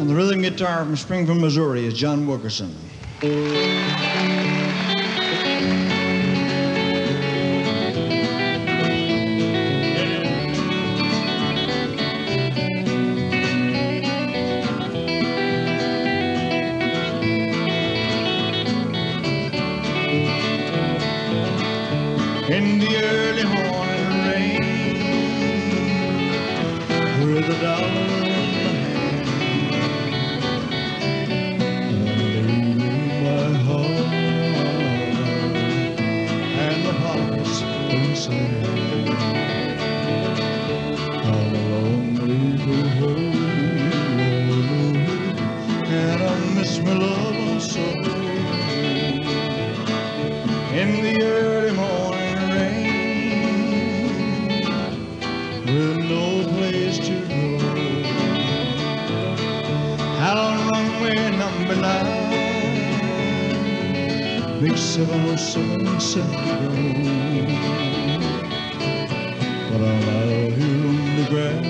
On the rhythm guitar from Springfield, Missouri is John Wilkinson. In the early morning rain, with a dollar we go and I miss my love so. In the early morning rain, with no place to go. Number nine, big 707 Central Road. grass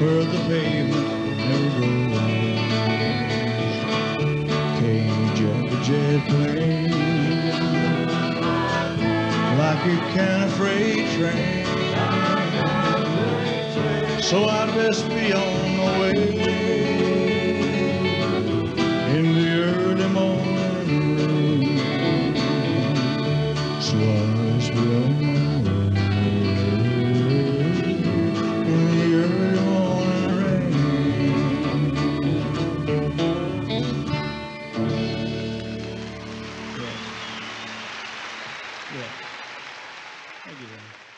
where the pavement never grows. Cage of a jet plane like a can of freight train. So I'd best be on my way in the early morning. So I. Yeah. Thank you, Danny.